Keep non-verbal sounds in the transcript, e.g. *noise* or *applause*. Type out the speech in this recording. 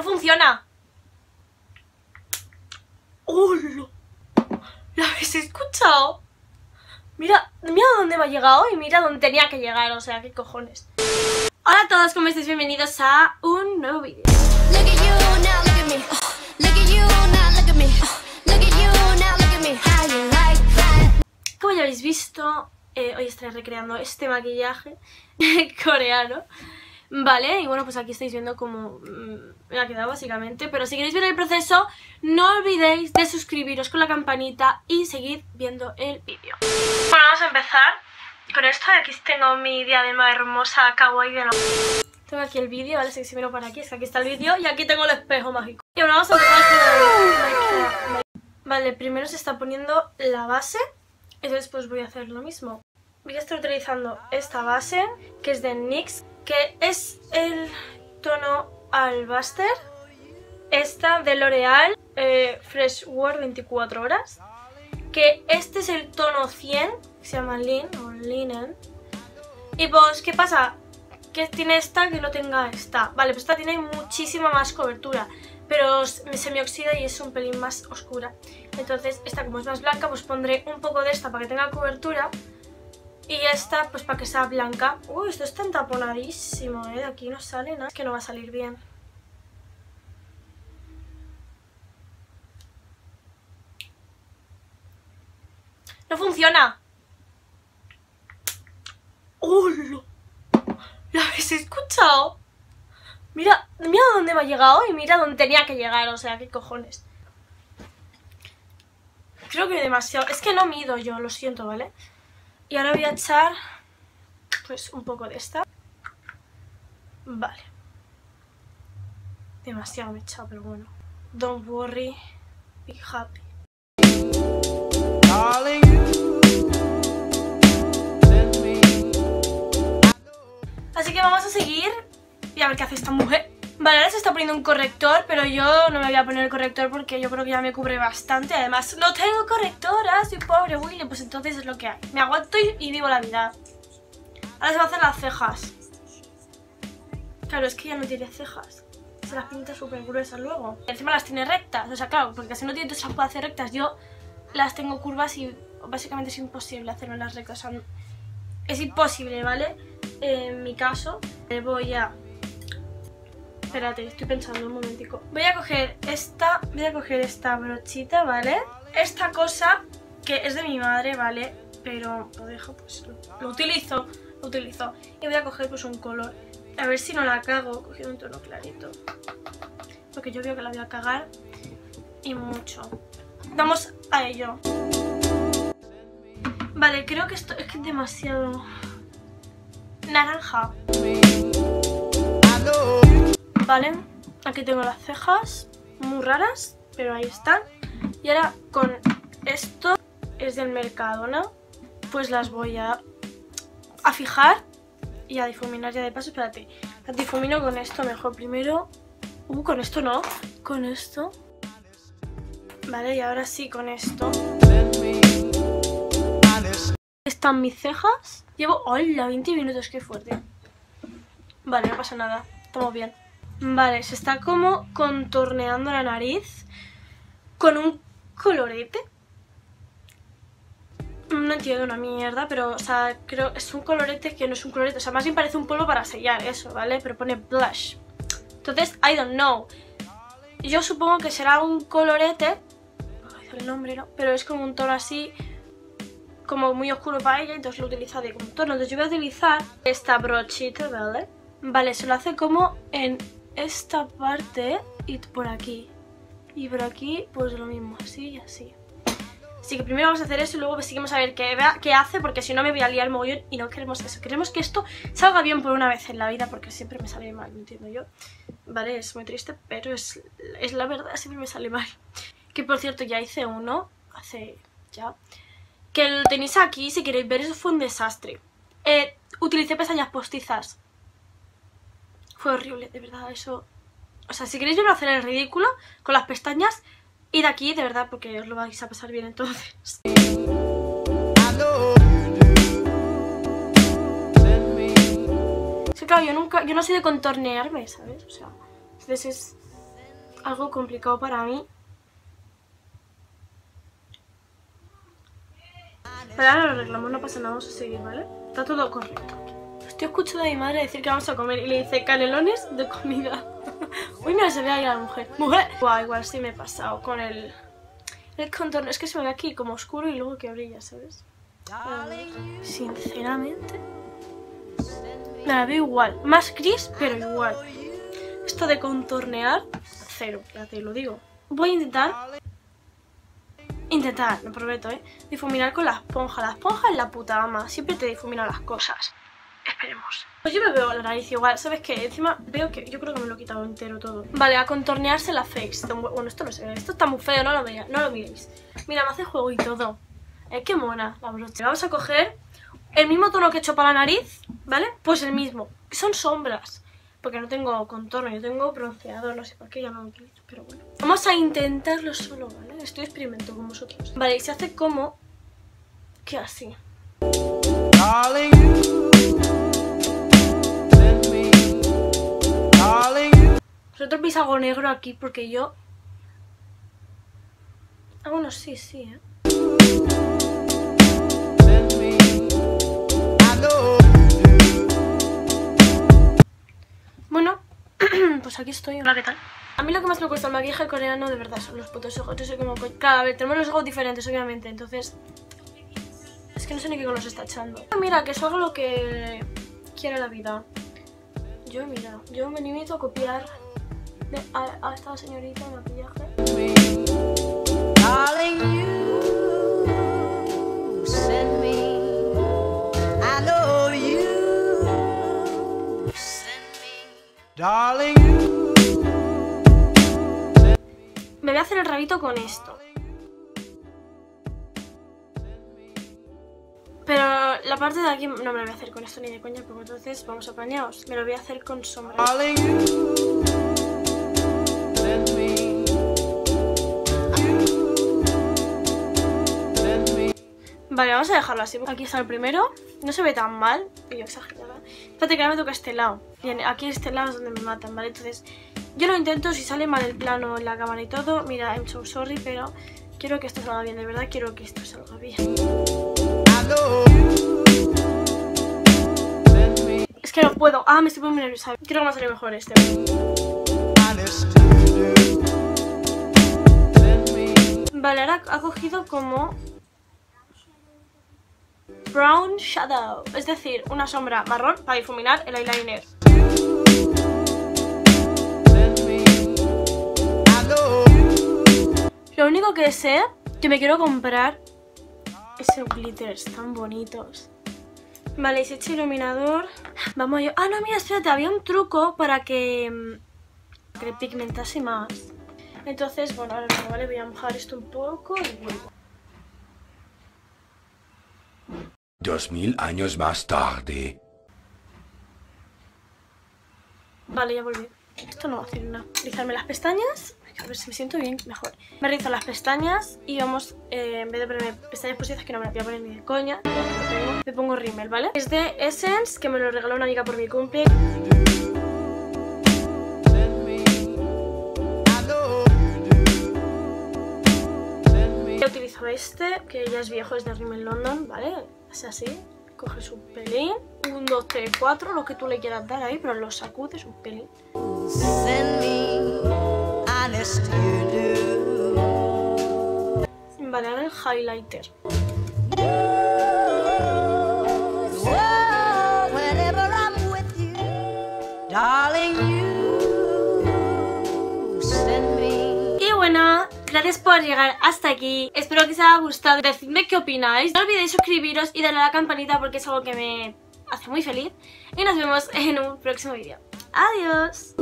¡No funciona! ¡Hola! ¿Lo habéis escuchado? Mira, mira dónde me ha llegado y mira dónde tenía que llegar, o sea, qué cojones. Hola a todos, ¿cómo estáis? Bienvenidos a un nuevo vídeo. Como ya habéis visto, eh, hoy estaré recreando este maquillaje *laughs* coreano. Vale, y bueno, pues aquí estáis viendo cómo mm, me ha quedado básicamente. Pero si queréis ver el proceso, no olvidéis de suscribiros con la campanita y seguir viendo el vídeo. Bueno, vamos a empezar con esto. Aquí tengo mi diadema hermosa kawaii de no... Tengo aquí el vídeo, ¿vale? Si miro para aquí, es que aquí está el vídeo y aquí tengo el espejo mágico. Y bueno, vamos a empezar con... Vale, primero se está poniendo la base y después voy a hacer lo mismo. Voy a estar utilizando esta base, que es de NYX, que es el tono Albaster. Esta de L'Oreal, eh, Fresh World 24 horas. Que este es el tono 100, que se llama Lean o Linen. Y pues, ¿qué pasa? Que tiene esta que no tenga esta. Vale, pues esta tiene muchísima más cobertura. Pero se me oxida y es un pelín más oscura. Entonces, esta como es más blanca, pues pondré un poco de esta para que tenga cobertura. Y esta, pues para que sea blanca. Uy, esto está entaponadísimo, ¿eh? De aquí no sale nada. Es que no va a salir bien. ¡No funciona! ¡Hola! ¿Lo habéis escuchado? Mira, mira dónde me ha llegado y mira dónde tenía que llegar, o sea, qué cojones. Creo que demasiado... Es que no mido yo, lo siento, ¿vale? Y ahora voy a echar, pues, un poco de esta. Vale. Demasiado me he echado, pero bueno. Don't worry, be happy. Así que vamos a seguir y a ver qué hace esta mujer. Vale, ahora se está poniendo un corrector, pero yo no me voy a poner el corrector porque yo creo que ya me cubre bastante. Además, no tengo correctora, soy pobre Willy, pues entonces es lo que hay. Me aguanto y, vivo la vida. Ahora se va a hacer las cejas. Claro, es que ya no tiene cejas. Se las pinta súper gruesas luego. Y encima las tiene rectas, o sea, claro, porque si no tiene, entonces las puede hacer rectas. Yo las tengo curvas y básicamente es imposible hacerme las rectas. O sea, es imposible, ¿vale? En mi caso, voy a Espérate, estoy pensando un momentico. Voy a coger esta, voy a coger esta brochita, ¿vale? Esta cosa que es de mi madre, ¿vale? Pero lo dejo, pues lo, utilizo, lo utilizo. Y voy a coger pues un color. A ver si no la cago cogiendo un tono clarito. Porque yo veo que la voy a cagar y mucho. Vamos a ello. Vale, creo que esto es que es demasiado naranja. I Vale, aquí tengo las cejas muy raras, pero ahí están. Y ahora con esto es del Mercadona, pues las voy a, a fijar y a difuminar ya de paso. Espérate, las difumino con esto mejor primero. Uh, con esto no, con esto. Vale, y ahora sí con esto. Están mis cejas. Llevo, hola, 20 minutos, qué fuerte. Vale, no pasa nada, estamos bien. Vale, se está como contorneando la nariz con un colorete. No entiendo una mierda, pero, o sea, creo es un colorete que no es un colorete. O sea, más bien parece un polvo para sellar eso, ¿vale? Pero pone blush. Entonces, I don't know. Yo supongo que será un colorete. Ay, el nombre, ¿no? Pero es como un tono así como muy oscuro para ella, entonces lo utiliza de contorno. Entonces yo voy a utilizar esta brochita, ¿vale? Vale, se lo hace como en esta parte y por aquí. Y por aquí, pues lo mismo, así y así. Así que primero vamos a hacer eso y luego seguimos a ver qué, qué hace, porque si no me voy a liar mogollón y no queremos eso. Queremos que esto salga bien por una vez en la vida, porque siempre me sale mal, ¿me entiendo yo? Vale, es muy triste, pero es, es la verdad, siempre me sale mal. Que por cierto, ya hice uno, hace ya, que lo tenéis aquí, si queréis ver, eso fue un desastre. Eh, utilicé pestañas postizas. Fue horrible, de verdad, eso... O sea, si queréis ver hacer el ridículo con las pestañas, id aquí, de verdad, porque os lo vais a pasar bien entonces. *laughs* Que claro, yo nunca, yo no sé de contornearme, ¿sabes? O sea, entonces es, algo complicado para mí. Pero ahora lo arreglamos, no pasa nada, vamos a seguir, ¿vale? Está todo correcto. Estoy escuchando a mi madre decir que vamos a comer y le dice canelones de comida. *laughs* Uy, mira, se ve ahí a la mujer. ¡Mujer! Guau, igual sí me he pasado con el, el contorno. Es que se me ve aquí como oscuro y luego que brilla, ¿sabes? Pero, sinceramente, me la veo igual. Más gris, pero igual. Esto de contornear, cero, ya te lo digo. Voy a intentar, intentar, lo prometo, ¿eh? Difuminar con la esponja. La esponja es la puta ama, siempre te difumina las cosas. Esperemos. Pues yo me veo la nariz igual, ¿sabes qué? Encima veo que yo creo que me lo he quitado entero todo. Vale, a contornearse la face. Bueno, esto no se ve, esto está muy feo, no lo, veáis, no lo miréis. Mira, me hace juego y todo. Es que mona la brocha. Vamos a coger el mismo tono que he hecho para la nariz, ¿vale? Pues el mismo. Son sombras. Porque no tengo contorno, yo tengo bronceador, no sé por qué ya no lo utilizo, pero bueno. Vamos a intentarlo solo, ¿vale? Estoy experimentando con vosotros. Vale, y se hace como... que así. Vosotros veis algo negro aquí porque yo... Ah, bueno, sí, sí, ¿eh? Bueno, *clears throat* pues aquí estoy. Hola, ¿qué tal? A mí lo que más me cuesta el maquillaje coreano de verdad son los putos ojos. Yo soy como... co- Claro, a ver, tenemos los ojos diferentes, obviamente, entonces... Es que no sé ni qué color se está echando. Mira, que es algo lo que quiere la vida. Yo, mira, yo me limito a copiar a, a esta señorita de maquillaje. Me voy a hacer el rabito con esto. Pero la parte de aquí no me lo voy a hacer con esto ni de coña, porque entonces vamos a apañados. Me lo voy a hacer con sombra. Vale, vamos a dejarlo así. Aquí está el primero. No se ve tan mal. Y yo exagerada. Espérate que ahora me toca este lado. Bien, aquí este lado es donde me matan, ¿vale? Entonces, yo lo intento. Si sale mal el plano en la cámara y todo, mira, I'm so sorry, pero quiero que esto salga bien. De verdad, quiero que esto salga bien. Es que no puedo. Ah, me estoy poniendo nerviosa. Quiero que me salga mejor este. Vale, ahora ha cogido como brown shadow, es decir, una sombra marrón para difuminar el eyeliner. Lo único que sé que me quiero comprar esos glitters tan bonitos. Vale, se echa iluminador. Vamos yo. Ah, no, mira, espérate, había un truco para que, mm, que pigmentase más. Entonces, bueno, ahora mismo, vale, voy a mojar esto un poco y vuelvo. Dos mil años más tarde. Vale, ya volví. Esto no va a hacer nada. Rizarme las pestañas. A ver si me siento bien, mejor. Me rizo las pestañas y vamos, eh, en vez de ponerme pestañas postizas, que no me las voy a poner ni de coña, me pongo rímel, ¿vale? Es de Essence, que me lo regaló una amiga por mi cumple. He utilizado este, que ya es viejo, es de Rimmel London, ¿vale? Es así. Coges un pelín, un, dos, tres, cuatro, lo que tú le quieras dar ahí, pero lo sacudes un pelín. Send me. Me. Y bueno, gracias por llegar hasta aquí. Espero que os haya gustado. Decidme qué opináis. No olvidéis suscribiros y darle a la campanita porque es algo que me hace muy feliz. Y nos vemos en un próximo vídeo. Adiós.